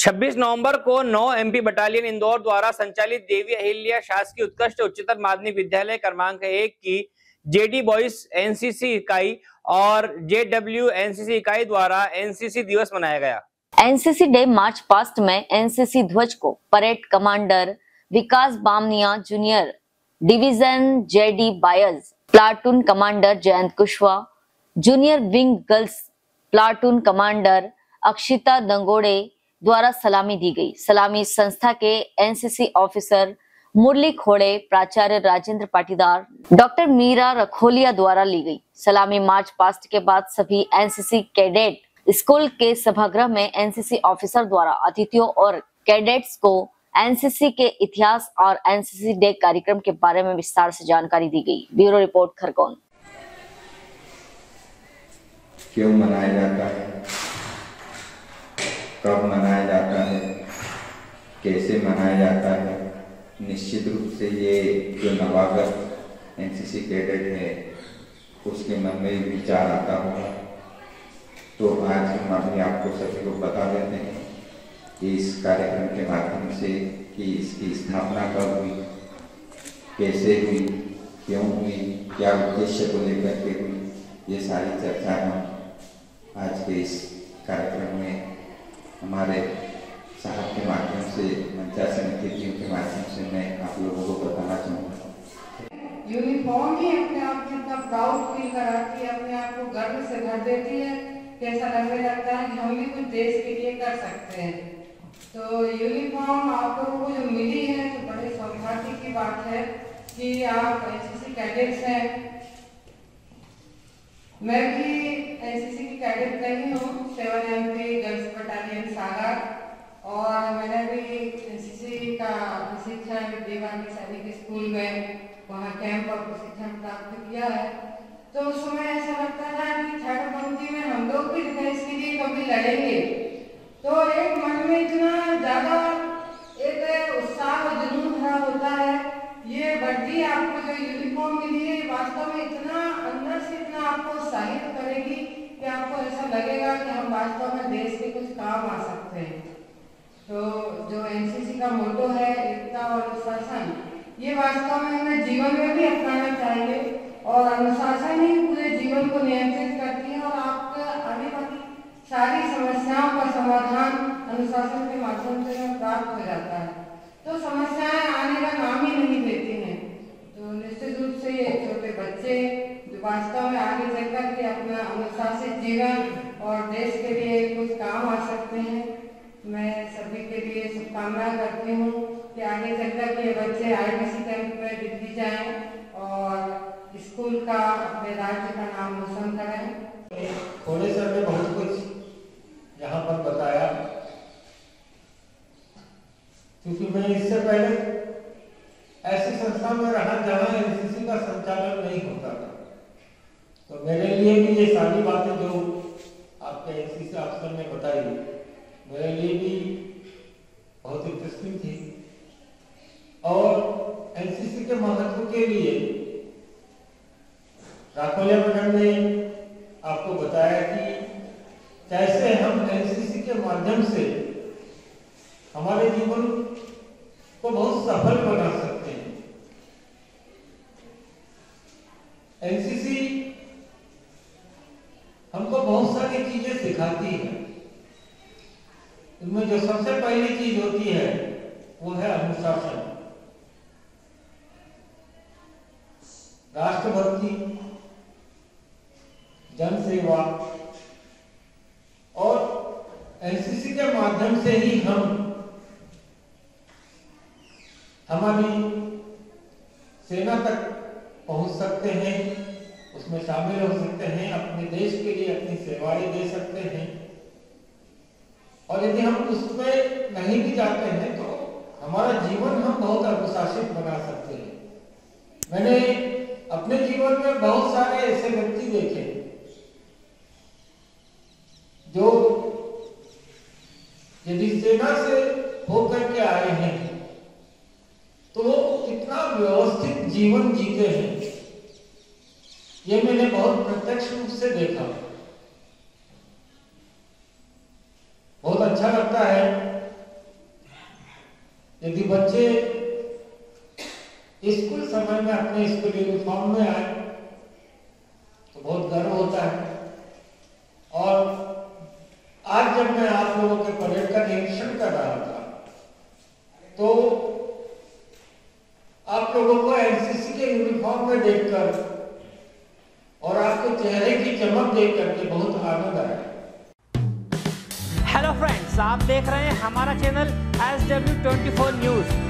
26 नवंबर को 9 MP battalion Indore द्वारा संचालित देवी अहिल्या शासकीय उत्कृष्ट उच्चतर माध्यमिक विद्यालय क्रमांक एक की जेडी बॉयज़ एनसीसी इकाई और जेडब्ल्यू एनसीसी इकाई द्वारा एनसीसी दिवस मनाया गया। एनसीसी डे मार्च पास्ट में एनसीसी ध्वज को parade commander Vikas Bamniya junior division JD boys, platoon commander Jayant Kushwaha, junior wing girls, platoon commander Akshita Dangode द्वारा सलामी दी गई। सलामी संस्था के एनसीसी ऑफिसर मुरली खोड़े, प्राचार्य राजेंद्र पाटीदार, डॉक्टर मीरा रखोलिया द्वारा ली गई। सलामी मार्च पास्ट के बाद सभी एनसीसी कैडेट स्कूल के सभागृह में एनसीसी ऑफिसर द्वारा अतिथियों और कैडेट्स को एनसीसी के इतिहास और एनसीसी डे कार्यक्रम के बारे में विस्तार से जानकारी दी गई। Bureau report Khargone. क्यों मनाया जाता है? कैसे मनाया जाता है? निश्चित रूप से ये जो नवागत एनसीसी कैडेट है, उसके मन में विचार आता होगा। तो आज हम अभी आपको सभी को बता देते हैं कि इस कार्यक्रम के माध्यम से कि इसकी स्थापना कब हुई, कैसे हुई, क्यों हुई, क्या उद्देश्य को लेकर के हुई, ये सारी चर्चा हम आज के इस कार्यक्रम में हमारे साहब के माध्यम से मंचा समितियों के माध्यम से मैं आप लोगों को बताना चाहूँगा। यूनिफॉर्म ही अपने आप में इतना प्राउड फील कराती है, अपने आप को गर्व से भर देती है कि ऐसा लगने लगता है कि हम भी कुछ देश के लिए कर सकते हैं। तो यूनिफॉर्म आप लोगों को जो मिली है तो बड़े सौभाग्य की बात है कि आप एनसीसी कैडेट्स हैं। मैं भी एनसीसी की कैडेट नहीं हूँ, seven M P girls battalion Sagar और मैंने भी एनसीसी का देवानी सैनिक स्कूल में वहाँ कैंप और प्रशिक्षण प्राप्त किया है। तो उस समय ऐसा लगता था कि छठ पंक्ति में हम लोग भी देश के लिए कभी लड़ेंगे। तो एक मन में इतना ज़्यादा एक उत्साह और जुनून भरा होता है, ये वर्दी आपको जो यूनिफॉर्म मिली है वास्तव में इतना अंदर से इतना आपको उत्साहित करेगी कि आपको ऐसा लगेगा कि हम वास्तव में देश के कुछ काम आ सकते हैं। तो जो एनसीसी का मोटो है ये वास्तव में हमें जीवन में भी अपनाना चाहिए और अनुशासन ही पूरे जीवन को नियंत्रित करती है और आपके आने वाली सारी समस्याओं का समाधान अनुशासन के माध्यम से प्राप्त हो जाता है। तो समस्याएँ आने का नाम ही नहीं लेती हैं। तो निश्चित रूप से ये छोटे बच्चे जो वास्तव में आगे चलकर के अपना अनुशासित जीवन और देश के लिए कुछ काम आ सकते हैं। मैं सभी के लिए शुभकामना करती हूँ। कि आगे चलकर के बच्चे आईबीसी कैंप में दिल्ली जाएँ और स्कूल का अपने राज्य का नाम रोशन करें। खोले सर ने बहुत कुछ यहाँ पर बताया। क्योंकि मैं इससे पहले ऐसी संस्था में रहा जहाँ एनसीसी का संचालन नहीं होता था। तो मेरे लिए भी ये सारी बातें जो आपके एनसीसी अफसर ने बताई, मेरे लिए भी बहुत इंटरेस्टिंग थी और एनसीसी के महत्व के लिए। राकोलिया मैडम ने आपको बताया कि कैसे हम एनसीसी के माध्यम से हमारे जीवन को बहुत सफल बना सकते हैं। एनसीसी हमको बहुत सारी चीज़ें सिखाती है। इनमें जो सबसे पहली चीज़ होती है, वो है अनुशासन। राष्ट्रभक्ति जनसेवा और एनसीसी के माध्यम से ही हम हमारी सेना तक पहुँच सकते हैं, उसमें शामिल हो सकते हैं, अपने देश के लिए अपनी सेवाएँ दे सकते हैं। और यदि हम उसमें नहीं भी जाते हैं तो हमारा जीवन हम बहुत अनुशासित बना सकते हैं। मैंने जीवन में बहुत सारे ऐसे व्यक्ति देखे जो यदि सेना से होकर के आए हैं तो वो कितना व्यवस्थित जीवन जीते हैं, ये मैंने बहुत प्रत्यक्ष रूप से देखा। बहुत अच्छा लगता है यदि बच्चे स्कूल समय में अपने स्कूल यूनिफॉर्म में आए तो बहुत गर्व होता है। और आज जब मैं आप लोगों के परेड का निरीक्षण कर रहा था तो आप लोगों को एनसीसी के यूनिफॉर्म में देखकर और आपके चेहरे की चमक देख करके बहुत आनंद आया। हेलो फ्रेंड्स आप देख रहे हैं हमारा channel S W twenty four news